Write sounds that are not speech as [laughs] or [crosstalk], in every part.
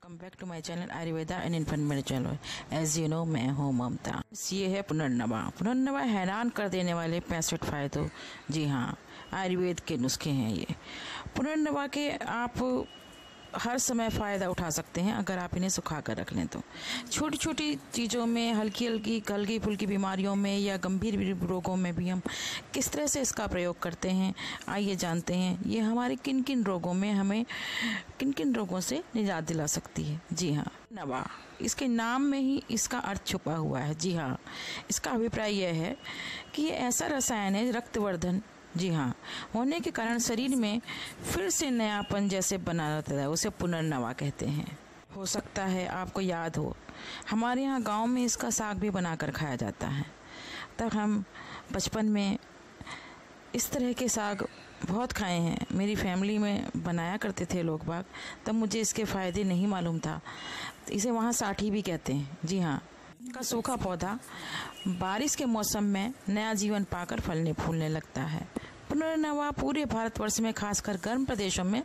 Welcome back to my channel Ayurveda and infant channel as you know मैं हूँ ममता। ये है पुनर्नवा। पुनर्नवा हैरान कर देने वाले पैंसठ फायदों। जी हाँ आयुर्वेद के नुस्खे हैं ये। पुनर्नवा के आप हर समय फ़ायदा उठा सकते हैं अगर आप इन्हें सुखा कर रख लें तो। छोटी छोटी चीज़ों में हल्की हल्की हल्की फुल्की बीमारियों में या गंभीर रोगों में भी हम किस तरह से इसका प्रयोग करते हैं आइए जानते हैं। ये हमारे किन किन रोगों में हमें किन किन रोगों से निजात दिला सकती है? जी हाँ। नवा। इसके नाम में ही इसका अर्थ छुपा हुआ है। जी हाँ। इसका अभिप्राय यह है कि ये ऐसा रसायन है रक्तवर्धन जी हाँ। होने के कारण शरीर में फिर से नयापन जैसे बना रहता है, उसे पुनर्नवा कहते हैं। हो सकता है आपको याद हो, हमारे यहाँ गाँव में इसका साग भी बनाकर खाया जाता है। तब हम बचपन में इस तरह के साग बहुत खाए हैं। मेरी फैमिली में बनाया करते थे लोग बाग, तब मुझे इसके फ़ायदे नहीं मालूम था। इसे वहाँ साठी भी कहते हैं। जी हाँ। का सूखा पौधा बारिश के मौसम में नया जीवन पाकर फलने फूलने लगता है। पुनर्नवा पूरे भारतवर्ष में, खासकर गर्म प्रदेशों में,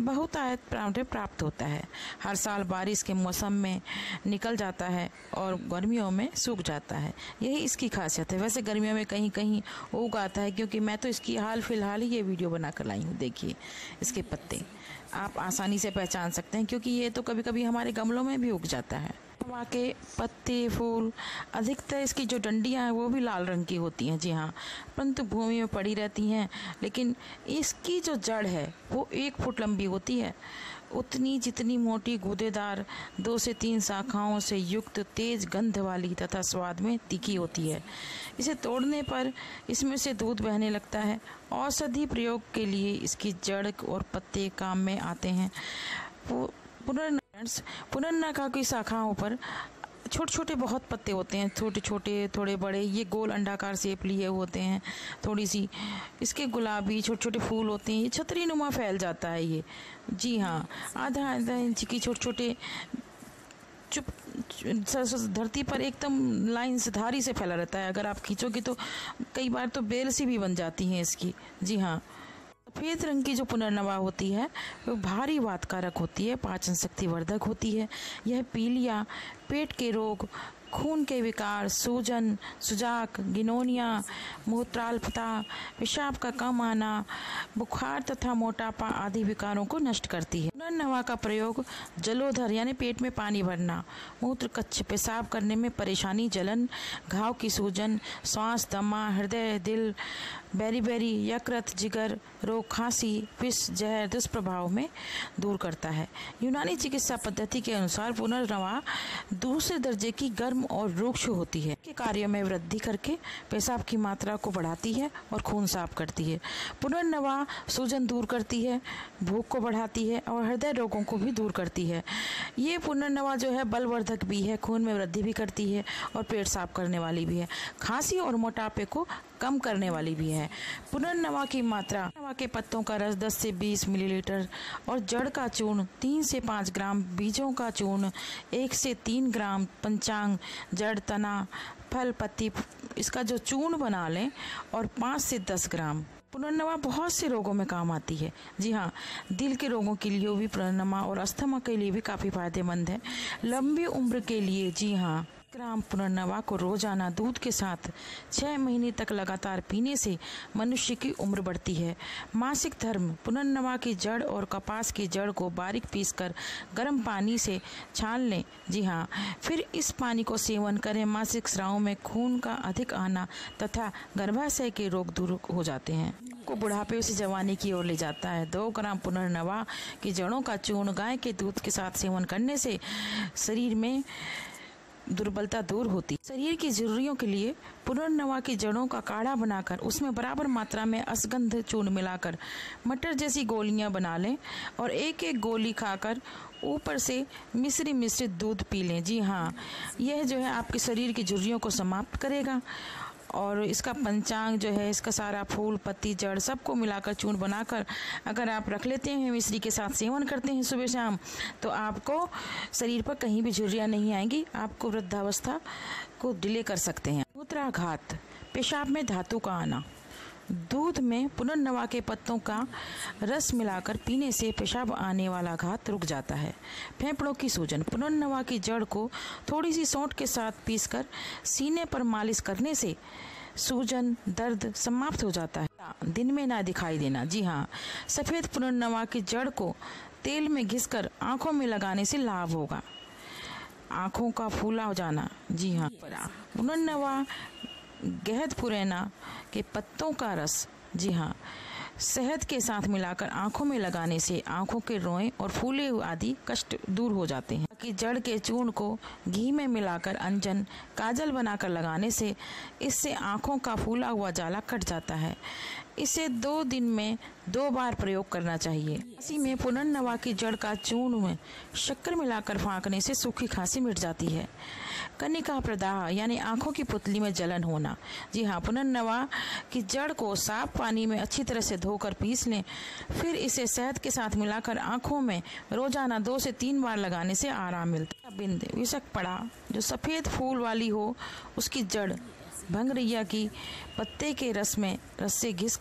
बहुत आयत प्राप्त होता है। हर साल बारिश के मौसम में निकल जाता है और गर्मियों में सूख जाता है। यही इसकी खासियत है। वैसे गर्मियों में कहीं कहीं उग आता है, क्योंकि मैं तो इसकी हाल फ़िलहाल ही ये वीडियो बना कर लाई हूँ। देखिए, इसके पत्ते आप आसानी से पहचान सकते हैं, क्योंकि ये तो कभी कभी हमारे गमलों में भी उग जाता है। वहाँ के पत्ते, फूल, अधिकतर इसकी जो डंडियाँ हैं, वो भी लाल रंग की होती हैं। जी हाँ परंतु भूमि में पड़ी रहती हैं, लेकिन इसकी जो जड़ है, वो एक फुट लंबी होती है। उतनी जितनी मोटी गूदेदार दो से तीन शाखाओं से युक्त तेज गंध वाली तथा स्वाद में तीखी होती है। इसे तोड़ने पर इसमें से दूध बहने लगता है। औषधि प्रयोग के लिए इसकी जड़ और पत्ते काम में आते हैं। पुनर् पुनर्नका की शाखाओं पर छोटे छोटे बहुत पत्ते होते हैं छोटे छोटे थोड़े बड़े, ये गोल अंडाकार सेप लिए होते हैं थोड़ी सी इसके गुलाबी छोटे छोटे फूल होते हैं, ये छतरी नुमा फैल जाता है ये। जी हाँ आधा आधा इंच की छोटे छोटे चुप धरती पर एकदम लाइन से धारी से फैला रहता है। अगर आप खींचोगे तो कई बार तो बेल सी भी बन जाती हैं इसकी। जी हाँ। सफ़ेद रंग की जो पुनर्नवा होती है, वो भारी वातकारक होती है, पाचन शक्ति वर्धक होती है। यह पीलिया, पेट के रोग, खून के विकार, सूजन, सुजाक, गिनोनिया, मूत्राल्पता, पेशाब का कम आना, बुखार तथा मोटापा आदि विकारों को नष्ट करती है। पुनर्नवा का प्रयोग जलोधर यानी पेट में पानी भरना मूत्र कच्छ पेशाब करने में परेशानी, जलन, घाव की सूजन, श्वास, दमा, हृदय, दिल बेरी बेरी यकृत जिगर रोग खांसी, विष, जहर दुष्प्रभाव में दूर करता है। यूनानी चिकित्सा पद्धति के अनुसार पुनर्नवा दूसरे दर्जे की गर्म और रुक्ष होती है। के कार्य में वृद्धि करके पेशाब की मात्रा को बढ़ाती है और खून साफ़ करती है। पुनर्नवा सूजन दूर करती है, भूख को बढ़ाती है और हृदय रोगों को भी दूर करती है। ये पुनर्नवा जो है, बलवर्धक भी है, खून में वृद्धि भी करती है और पेट साफ़ करने वाली भी है। खांसी और मोटापे को कम करने वाली भी है। पुनर्नवा की मात्रा, नवा के पत्तों का रस 10 से 20 मिलीलीटर और जड़ का चूर्ण 3 से 5 ग्राम, बीजों का चूर्ण 1 से 3 ग्राम, पंचांग, जड़, तना, फल, पत्ती, इसका जो चूर्ण बना लें और 5 से 10 ग्राम। पुनर्नवा बहुत से रोगों में काम आती है। जी हाँ दिल के रोगों के लिए भी पुनर्नमा और अस्थमा के लिए भी काफ़ी फ़ायदेमंद है। लंबी उम्र के लिए, जी हाँ। ग्राम पुनर्नवा को रोज़ाना दूध के साथ छः महीने तक लगातार पीने से मनुष्य की उम्र बढ़ती है। मासिक धर्म, पुनर्नवा की जड़ और कपास की जड़ को बारीक पीसकर गर्म पानी से छान लें। जी हाँ फिर इस पानी को सेवन करें। मासिक स्राव में खून का अधिक आना तथा गर्भाशय के रोग दूर हो जाते हैं। को बुढ़ापे से जवानी की ओर ले जाता है। दो ग्राम पुनर्नवा की जड़ों का चूर्ण गाय के दूध के साथ सेवन करने से शरीर में दुर्बलता दूर होती। शरीर की जरूरियों के लिए पुनर्नवा की जड़ों का काढ़ा बनाकर, उसमें बराबर मात्रा में असगंध चूर्ण मिलाकर, मटर जैसी गोलियाँ बना लें और एक एक गोली खाकर ऊपर से मिश्री मिश्रित दूध पी लें। जी हाँ यह जो है आपके शरीर की झुर्रियों को समाप्त करेगा। और इसका पंचांग जो है, इसका सारा फूल, पत्ती, जड़ सबको मिलाकर चूर्ण बनाकर अगर आप रख लेते हैं मिश्री के साथ सेवन करते हैं सुबह शाम तो आपको शरीर पर कहीं भी झुर्रियाँ नहीं आएँगी। आपको वृद्धावस्था को डिले कर सकते हैं। मूत्राघात, पेशाब में धातु का आना। दूध में पुनर्नवा के पत्तों का रस मिलाकर पीने से पेशाब आने वाला घात रुक जाता है। फेफड़ों की सूजन। पुनर्नवा की जड़ को थोड़ी सी सौंठ के साथ पीसकर सीने पर मालिश करने से सूजन, दर्द समाप्त हो जाता है। दिन में ना दिखाई देना। जी हाँ सफ़ेद पुनर्नवा की जड़ को तेल में घिसकर आँखों में लगाने से लाभ होगा। आँखों का फूला हो जाना। जी हाँ पुनर्नवा गहद पुरैना के पत्तों का रस। जी हाँ शहद के साथ मिलाकर आँखों में लगाने से आँखों के रोए और फूले आदि कष्ट दूर हो जाते हैं। कि जड़ के चूर्ण को घी में मिलाकर अंजन, काजल बनाकर लगाने से इससे आँखों का फूला हुआ जाला कट जाता है। इसे दो दिन में दो बार प्रयोग करना चाहिए। इसी में पुनर्नवा की जड़ का चूर्ण में शक्कर मिलाकर फाँकने से सूखी खांसी मिट जाती है। कनिका प्रदाह यानी आँखों की पुतली में जलन होना। जी हाँ पुनर्नवा की जड़ को साफ़ पानी में अच्छी तरह से धोकर पीस लें, फिर इसे शहद के साथ मिलाकर आँखों में रोज़ाना दो से तीन बार लगाने से आराम मिलता है। बिंद, विषक पड़ा, जो सफ़ेद फूल वाली हो, उसकी जड़ भंगरैया की पत्ते के रस में रस से घिस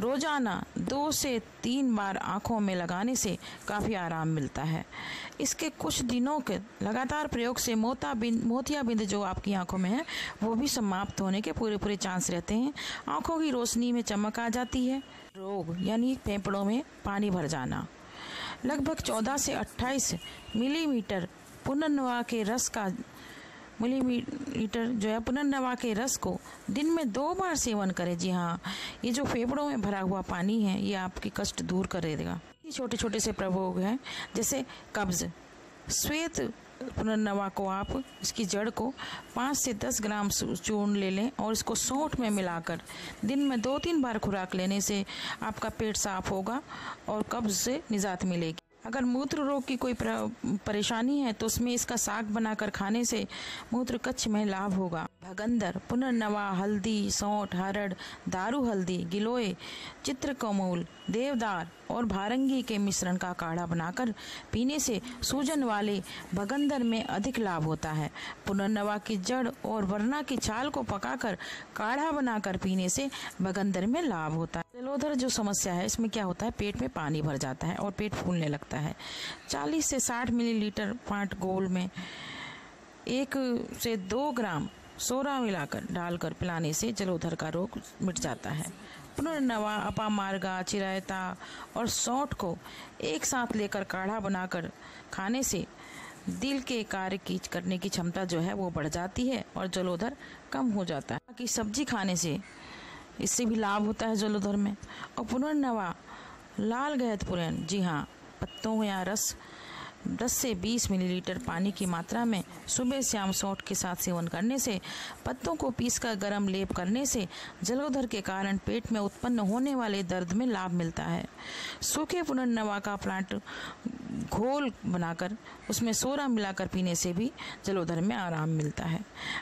रोज़ाना दो से तीन बार आँखों में लगाने से काफ़ी आराम मिलता है। इसके कुछ दिनों के लगातार प्रयोग से मोता बिंद मोतिया बिंद जो आपकी आँखों में है, वो भी समाप्त होने के पूरे पूरे चांस रहते हैं। आँखों की रोशनी में चमक आ जाती है। रोग, यानी फेफड़ों में पानी भर जाना। लगभग 14 से 28 मिलीमीटर पुनर्नवा के रस का मिलीमीटर जो है पुनर्नवा के रस को दिन में दो बार सेवन करें। जी हाँ ये जो फेफड़ों में भरा हुआ पानी है, ये आपके कष्ट दूर कर देगा। छोटे छोटे से प्रभोग हैं, जैसे कब्ज। श्वेत पुनर्नवा को आप इसकी जड़ को पाँच से दस ग्राम चूर्ण ले लें और इसको सौंठ में मिलाकर दिन में दो तीन बार खुराक लेने से आपका पेट साफ़ होगा और कब्ज से निजात मिलेगी। अगर मूत्र रोग की कोई परेशानी है तो उसमें इसका साग बनाकर खाने से मूत्र कच्छ में लाभ होगा। भगंदर, पुनर्नवा, हल्दी, सौठ, हरड़, दारू हल्दी, गिलोय, चित्रकमूल, देवदार और भारंगी के मिश्रण का काढ़ा बनाकर पीने से सूजन वाले भगंदर में अधिक लाभ होता है। पुनर्नवा की जड़ और वरना की छाल को पकाकर काढ़ा बनाकर पीने से भगंदर में लाभ होता है। जलोधर जो समस्या है, इसमें क्या होता है? पेट में पानी भर जाता है और पेट फूलने लगता है। 40 से 60 मिलीलीटर पाँट गोल में एक से दो ग्राम सोरा मिलाकर डालकर पिलाने से जलोधर का रोग मिट जाता है। पुनर्नवा, अपामार्गा, चिरायता और सौठ को एक साथ लेकर काढ़ा बनाकर खाने से दिल के कार्य की, करने की क्षमता जो है वो बढ़ जाती है और जलोधर कम हो जाता है। कि सब्ज़ी खाने से इससे भी लाभ होता है जलोधर में। और पुनर्नवा, लाल गहत पुरैन। जी हाँ पत्तों या रस 10 से 20 मिलीलीटर पानी की मात्रा में सुबह शाम सौट के साथ सेवन करने से, पत्तों को पीसकर गर्म लेप करने से जलोधर के कारण पेट में उत्पन्न होने वाले दर्द में लाभ मिलता है। सूखे पुनर्नवा का प्लांट घोल बनाकर उसमें सोरा मिलाकर पीने से भी जलोधर में आराम मिलता है।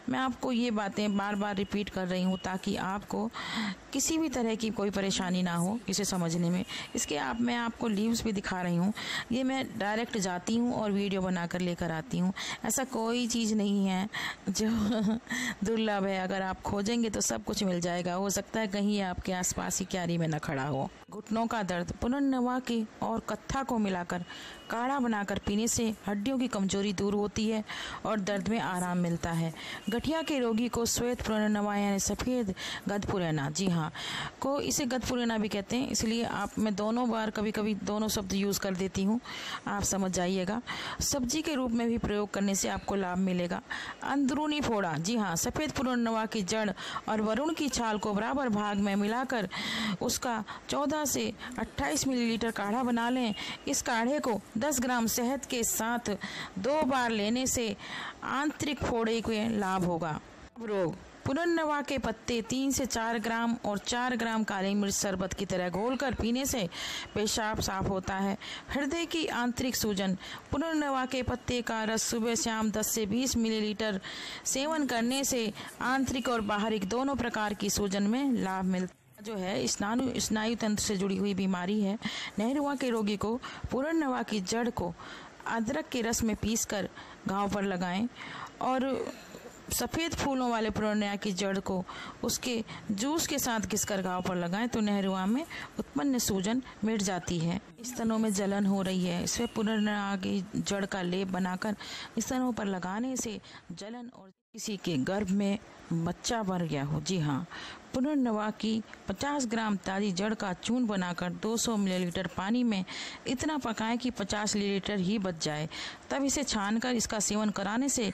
मैं आपको ये बातें बार बार रिपीट कर रही हूँ ताकि आपको किसी भी तरह की कोई परेशानी ना हो इसे समझने में। इसके आप, मैं आपको लीव्स भी दिखा रही हूँ। ये मैं डायरेक्ट जाती हूँ और वीडियो बनाकर लेकर आती हूँ। ऐसा कोई चीज़ नहीं है जो [laughs] दुर्लभ है। अगर आप खोजेंगे तो सब कुछ मिल जाएगा। हो सकता है कहीं आपके आसपास ही क्यारी में न खड़ा हो। घुटनों का दर्द पुनर्नवा के और कत्था को मिलाकर, काढ़ा बनाकर पीने से हड्डियों की कमज़ोरी दूर होती है और दर्द में आराम मिलता है। गठिया के रोगी को श्वेत पुनर्नवा यानी सफ़ेद गदपुरैना जी हाँ। को इसे गदपुरैना भी कहते हैं। इसलिए आप, मैं दोनों बार कभी कभी दोनों शब्द यूज़ कर देती हूँ। आप समझ जाइएगा। सब्ज़ी के रूप में भी प्रयोग करने से आपको लाभ मिलेगा। अंदरूनी फोड़ा। जी हाँ सफ़ेद पुनर्नवा की जड़ और वरुण की छाल को बराबर भाग में मिलाकर उसका चौदह से अट्ठाईस मिलीलीटर काढ़ा बना लें। इस काढ़े को 10 ग्राम शहद के साथ दो बार लेने से आंतरिक फोड़े के लाभ होगा। रोग। पुनर्नवा के पत्ते तीन से चार ग्राम और चार ग्राम काली मिर्च शरबत की तरह घोलकर पीने से पेशाब साफ़ होता है। हृदय की आंतरिक सूजन। पुनर्नवा के पत्ते का रस सुबह शाम 10 से 20 मिलीलीटर सेवन करने से आंतरिक और बाहरी दोनों प्रकार की सूजन में लाभ मिलता जो है स्नायु स्नायु तंत्र से जुड़ी हुई बीमारी है। नेहरुआ के रोगी को पुनर्नवा की जड़ को अदरक के रस में पीसकर घाव पर लगाएँ और सफ़ेद फूलों वाले पुनर्नवा की जड़ को उसके जूस के साथ घिसकर घाव पर लगाएँ तो नहरुआ में उत्पन्न सूजन मिट जाती है। स्तनों में जलन हो रही है। इसमें पुनर्नवा की जड़ का लेप बनाकर स्तनों पर लगाने से जलन और किसी के गर्भ में बच्चा भर गया हो। जी हाँ पुनर्नवा की 50 ग्राम ताज़ी जड़ का चून बनाकर 200 मिलीलीटर पानी में इतना पकाएँ कि 50 मिलीलीटर ही बच जाए। तब इसे छानकर इसका सेवन कराने से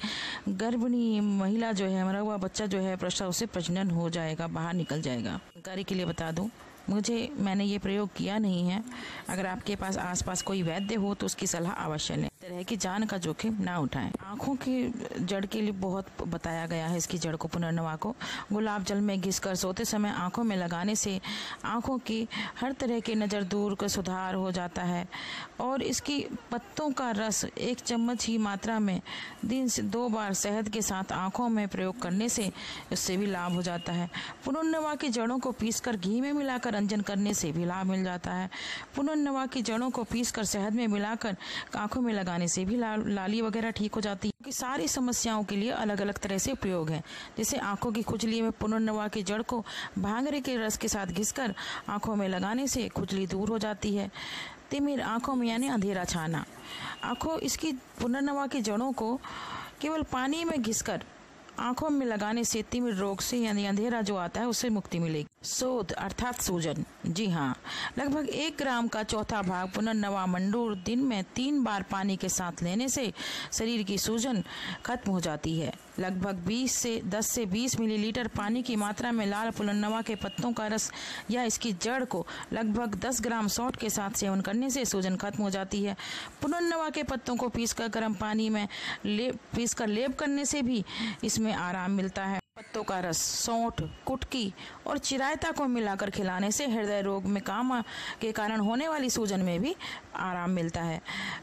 गर्भिणी महिला जो है मरा हुआ बच्चा जो है, प्रसव से प्रजनन हो जाएगा, बाहर निकल जाएगा। जानकारी के लिए बता दूँ, मुझे, मैंने ये प्रयोग किया नहीं है। अगर आपके पास आसपास कोई वैद्य हो तो उसकी सलाह अवश्य लें। तरह की जान का जोखिम ना उठाएँ। आँखों की जड़ के लिए बहुत बताया गया है इसकी जड़ को पुनर्नवा को। गुलाब जल में घिस कर सोते समय आँखों में लगाने से आँखों की हर तरह के नज़र दूर का सुधार हो जाता है और इसकी पत्तों का रस एक चम्मच ही मात्रा में दिन से दो बार शहद के साथ आँखों में प्रयोग करने से उससे भी लाभ हो जाता है। पुनर्नवा की जड़ों को पीसकर घी में मिलाकर अंजन करने से भी लाभ मिल जाता है। पुनर्नवा की जड़ों को पीसकर शहद में मिलाकर आँखों में लगाने से भी ला, लाली वगैरह ठीक हो जाती है। कि सारी समस्याओं के लिए अलग अलग तरह से उपयोग है। जैसे आँखों की खुजली में पुनर्नवा की जड़ को भांगरे के रस के साथ घिसकर आँखों में लगाने से खुजली दूर हो जाती है। तिमिर आँखों में यानी अंधेरा छाना। आँखों इसकी पुनर्नवा की जड़ों को केवल पानी में घिसकर आँखों में लगाने से तिमिर रोग से यानी अंधेरा जो आता है उससे मुक्ति मिलेगी। शोध अर्थात सूजन। जी हाँ लगभग एक ग्राम का चौथा भाग पुनर्नवा मंडूर दिन में तीन बार पानी के साथ लेने से शरीर की सूजन खत्म हो जाती है। लगभग 20 से 10 से 20 मिलीलीटर पानी की मात्रा में लाल पुनर्नवा के पत्तों का रस या इसकी जड़ को लगभग 10 ग्राम सॉल्ट के साथ सेवन करने से सूजन खत्म हो जाती है। पुनर्नवा के पत्तों को पीसकर गर्म पानी में लेप पीसकर लेप करने से भी इसमें आराम मिलता है। पत्तों का रस, सौंठ, कुटकी और चिरायता को मिलाकर खिलाने से हृदय रोग में काम के कारण होने वाली सूजन में भी आराम मिलता है।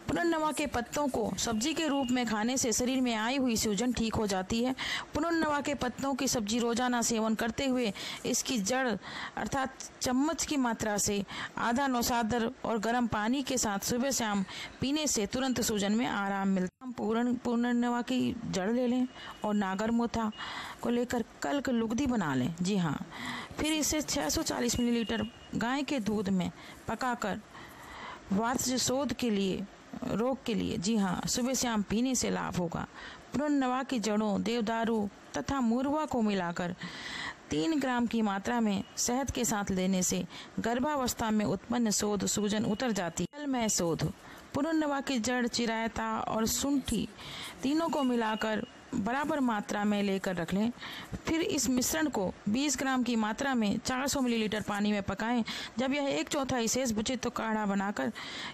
पुनर्नवा के पत्तों को सब्ज़ी के रूप में खाने से शरीर में आई हुई सूजन ठीक हो जाती है। पुनर्नवा के पत्तों की सब्ज़ी रोज़ाना सेवन करते हुए इसकी जड़ अर्थात चम्मच की मात्रा से आधा नौसादर और गर्म पानी के साथ सुबह शाम पीने से तुरंत सूजन में आराम मिलता हम पूर्ण पुनर्नवा की जड़ ले लें और नागर मोथा को लेकर कल लुगदी बना लें। जी हाँ। फिर इसे 640 मिलीलीटर गाय के दूध में पकाकर वात्स्य शोध के लिए, रोग के लिए, जी हाँ सुबह शाम पीने से लाभ होगा। पुनर्नवा की जड़ों, देवदारू तथा मुरवा को मिलाकर तीन ग्राम की मात्रा में शहद के साथ लेने से गर्भावस्था में उत्पन्न शोध सूजन उतर जाती में शोध। पुनर्नवा की जड़, चिरायता और सुंठी तीनों को मिलाकर बराबर मात्रा में लेकर रख लें। फिर इस मिश्रण को 20 ग्राम की मात्रा में 400 मिलीलीटर पानी में पकाएँ। जब यह एक चौथाई शेष बचे तो काढ़ा बनाकर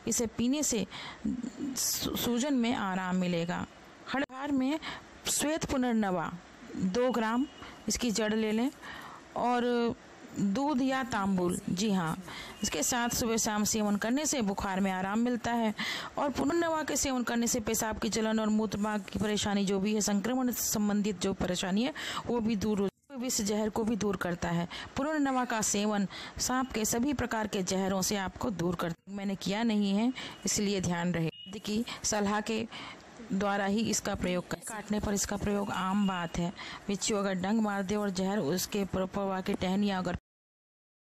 इसे पीने से सूजन में आराम मिलेगा। हड़हार में श्वेत पुनर्नवा दो ग्राम, इसकी जड़ ले लें और दूध या तांबुल। जी हाँ इसके साथ सुबह शाम सेवन करने से बुखार में आराम मिलता है और पुनर्नवा के सेवन करने से पेशाब की जलन और मूत्रमार्ग की परेशानी जो भी है, संक्रमण संबंधित जो परेशानी है, वो भी दूर हो विष जहर को भी दूर करता है। पुनर्नवा का सेवन सांप के सभी प्रकार के जहरों से आपको दूर कर मैंने किया नहीं है, इसलिए ध्यान रहे। की सलाह के द्वारा ही इसका प्रयोग कर। काटने पर इसका प्रयोग आम बात है। बिच्छू अगर डंग मार दे और जहर उसके प्रवाह के टहनिया अगर